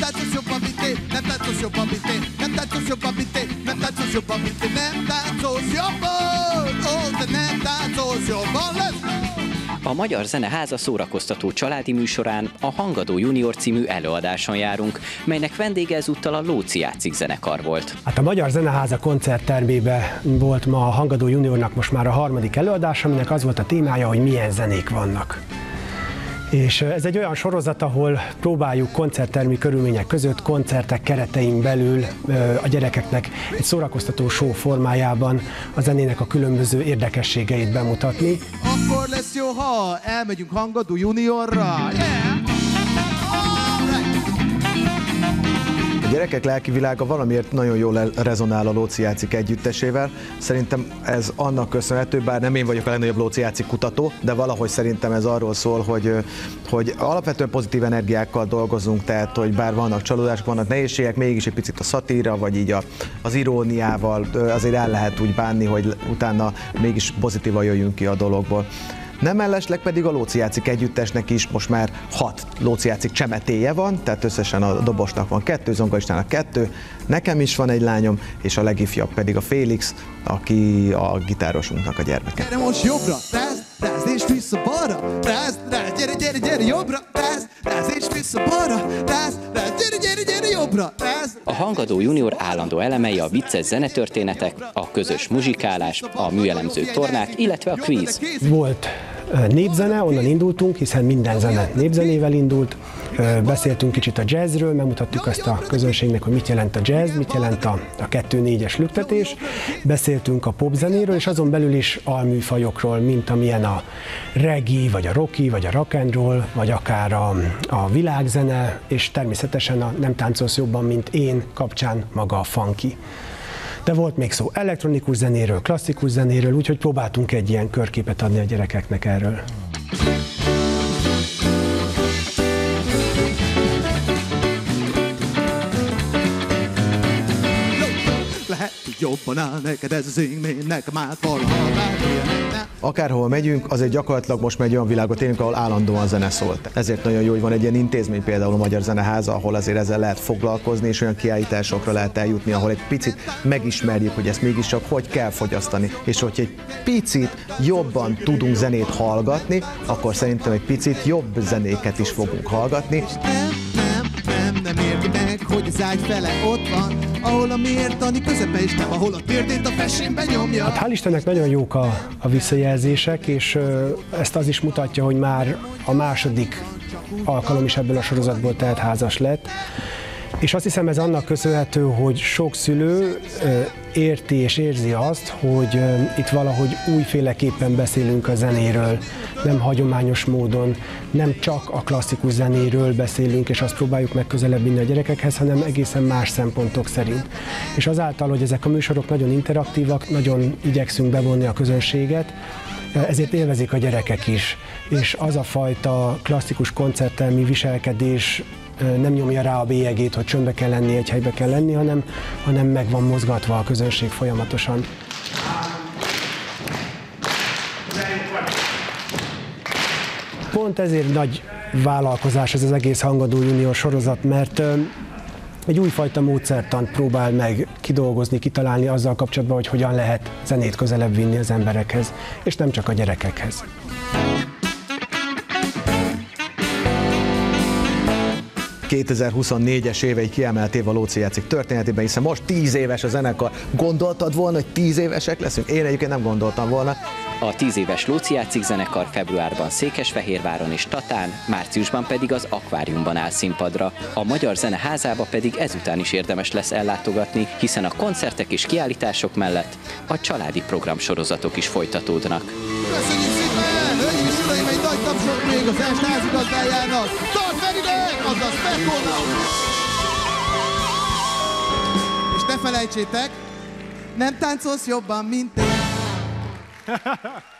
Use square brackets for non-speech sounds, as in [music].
nem táncolsz jobban, mint én, nem táncolsz jobban, mint én, nem táncolsz jobban, mint én, nem táncolsz jobban, mint én, nem táncolsz jobban, ó, de nem táncolsz jobban, let's go! A Magyar Zeneháza szórakoztató családi műsorán a Hangadó Junior című előadáson járunk, melynek vendége ezúttal a Lóci Játszik zenekar volt. Hát a Magyar Zeneháza koncerttermébe volt ma a Hangadó Juniornak most már a harmadik előadás, aminek az volt a témája, hogy milyen zenék vannak. És ez egy olyan sorozat, ahol próbáljuk koncerttermi körülmények között, koncertek keretein belül a gyerekeknek egy szórakoztató show formájában a zenének a különböző érdekességeit bemutatni. Akkor lesz jó, ha elmegyünk hangadó juniorra, yeah! Gyerekek lelki világa valamiért nagyon jól rezonál a Lóci Játszik együttesével. Szerintem ez annak köszönhető, bár nem én vagyok a legnagyobb Lóci Játszik kutató, de valahogy szerintem ez arról szól, hogy, hogy alapvetően pozitív energiákkal dolgozunk, tehát hogy bár vannak csalódások, vannak nehézségek, mégis egy picit a szatíra, vagy így a, az iróniával azért el lehet úgy bánni, hogy utána mégis pozitívan jöjjünk ki a dologból. Nem mellesleg pedig a Lóci Játszik együttesnek is most már hat Lóci Játszik csemetéje van, tehát összesen a dobosnak van kettő, zongoristának kettő, nekem is van egy lányom, és a legifjabb pedig a Félix, aki a gitárosunknak a gyermeke. Gyere most jobbra, rázd, és vissza balra, rázd, rázd, gyere, gyere, gyere jobbra, rázd, rázd és vissza balra, rázd, rázd, gyere, gyere, gyere jobbra, rázd. A Hangadó Junior állandó elemei a vicces zenetörténetek, a közös muzsikálás, a műelemző tornák, illetve a kvíz. Volt népzene, onnan indultunk, hiszen minden zene népzenével indult. Beszéltünk kicsit a jazzről, megmutattuk azt a közönségnek, hogy mit jelent a jazz, mit jelent a, a 2-4-es lüktetés. Beszéltünk a popzenéről, és azon belül is alműfajokról, mint amilyen a reggae, vagy a rocky, vagy a rock and roll, vagy akár a, a világzene, és természetesen a Nem táncolsz jobban, mint én kapcsán maga a funky de volt még szó elektronikus zenéről, klasszikus zenéről, úgyhogy próbáltunk egy ilyen körképet adni a gyerekeknek erről. Jobban áll neked ez az élmény, nekem át valaha Akárhol megyünk, azért gyakorlatilag most megy olyan világot élünk, ahol állandóan zene szólt. Ezért nagyon jó, hogy van egy ilyen intézmény, például a Magyar Zeneháza, ahol azért ezzel lehet foglalkozni, és olyan kiállításokra lehet eljutni, ahol egy picit megismerjük, hogy ezt mégiscsak hogy kell fogyasztani. És hogy egy picit jobban tudunk zenét hallgatni, akkor szerintem egy picit jobb zenéket is fogunk hallgatni. Meg, hogy az ágy fele ott van, ahol a mértani közepe is nem, ahol a térdét a fesénbe nyomja. Hát hál' Istennek nagyon jók a, a visszajelzések, és ezt az is mutatja, hogy már a második alkalom is ebből a sorozatból tehát házas lett. És azt hiszem ez annak köszönhető, hogy sok szülő érti és érzi azt, hogy itt valahogy újféleképpen beszélünk a zenéről, nem hagyományos módon, nem csak a klasszikus zenéről beszélünk, és azt próbáljuk meg közelebb a gyerekekhez, hanem egészen más szempontok szerint. És azáltal, hogy ezek a műsorok nagyon interaktívak, nagyon igyekszünk bevonni a közönséget, ezért élvezik a gyerekek is, és az a fajta klasszikus koncerttelmi viselkedés nem nyomja rá a bélyegét, hogy csöndbe kell lenni, egy helybe kell lenni, hanem, hanem meg van mozgatva a közönség folyamatosan. Pont ezért nagy vállalkozás ez az egész Hangadó Junior sorozat, mert egy újfajta módszertant próbál meg kidolgozni, kitalálni azzal kapcsolatban, hogy hogyan lehet zenét közelebb vinni az emberekhez, és nem csak a gyerekekhez. 2024-es éve egy kiemelt év a Lóci játszik történetében, hiszen most 10 éves a zenekar. Gondoltad volna, hogy 10 évesek leszünk? Én egyébként nem gondoltam volna. A 10 éves Lóci játszik zenekar februárban Székesfehérváron és Tatán, márciusban pedig az Akváriumban áll színpadra. A Magyar Zene házába pedig ezután is érdemes lesz ellátogatni, hiszen a koncertek és kiállítások mellett a családi programsorozatok is folytatódnak. Köszönjük szépen! Hölgyeim és uraim, egy nagy tapsot még az est házigazdájának! Tart Ferinek, azaz Pekónak! És ne felejtsétek, nem táncolsz jobban, mint én. [laughs]